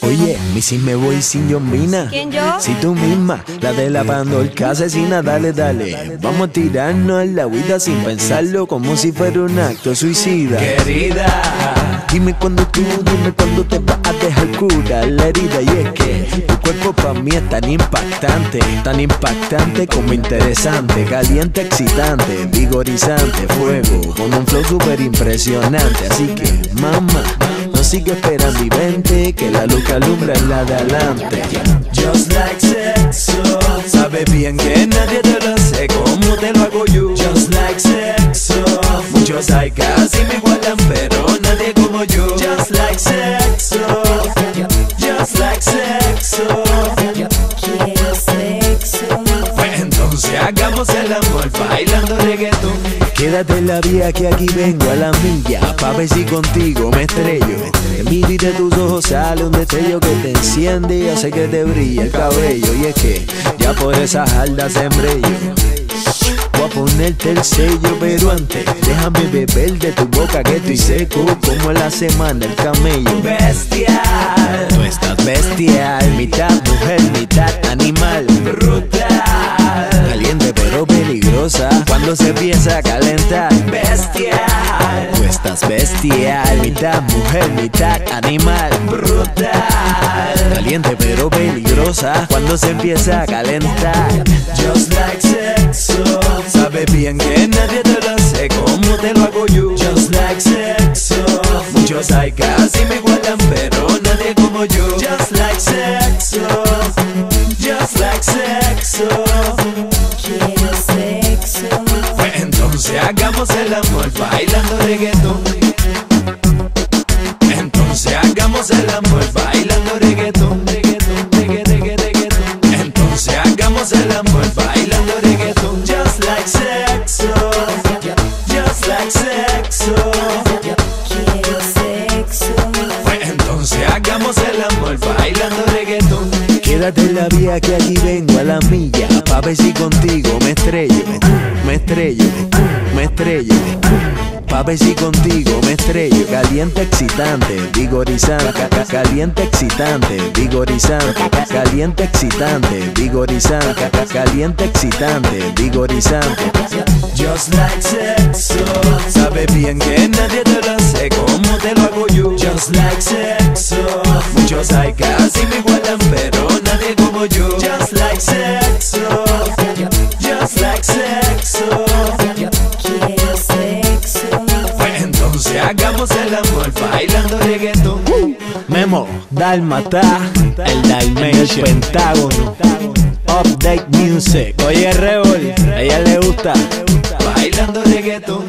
Oye, mi si me voy sin yombina. ¿Quién, yo? Si tú misma, la de la pandorca asesina, dale, dale. Vamos a tirarnos en la vida sin pensarlo, como si fuera un acto suicida. Querida, dime cuando tú, dime cuando te vas a dejar curar la herida. Y es que tu cuerpo para mí es tan impactante, tan impactante como interesante, caliente, excitante, vigorizante, fuego, con un flow super impresionante. Así que, mamá. No sigue esperando y vente Que la luz alumbra es la de adelante Just like sexo Sabe bien que nadie te lo hace como te lo hago yo Just like sexo Muchos hay casi me igualan hagamos el amor bailando reggaetón. Quédate en la vía que aquí vengo a la milla Pa' ver si contigo me estrello. En mi y de tus ojos sale un destello que te enciende Y hace que te brille el cabello. Y es que ya por esas aldas sembré Voy a ponerte el sello, pero antes déjame beber de tu boca que estoy seco como la semana el camello. Bestial, cuando se empieza a calentar. Bestial, tú estás bestial, mitad mujer, mitad animal, brutal, caliente pero peligrosa cuando se empieza a calentar. Just like sexo, sabe bien que nadie te lo hace como te lo hago yo. Just like sexo, muchos hay casi hagamos el amor bailando reggaetón. Entonces hagamos el amor bailando reggaetón. Entonces hagamos el amor bailando reggaetón. Just like sexo, just like sexo. Quiero sexo. Pues entonces hagamos el amor bailando. En la vía que aquí vengo a la milla Pa' ver si contigo me estrello Me estrello, me estrello Pa' ver si contigo me estrello. Caliente, excitante, vigorizante ca- ca- Caliente, excitante, vigorizante ca- Caliente, excitante, vigorizante ca- ca- Caliente, excitante, vigorizante. Just like sexo Sabe bien que nadie te lo hace como te lo hago yo Just like sexo Muchos hay casi me igualan pero como yo. Just like sexo. Just like sexo. Quiero sexo. Pues entonces hagamos el amor bailando reggaetón. Memo, Dalmata, el Dalmatian, el Pentágono. Update Music. Oye Rebel, a ella le gusta. Bailando reggaetón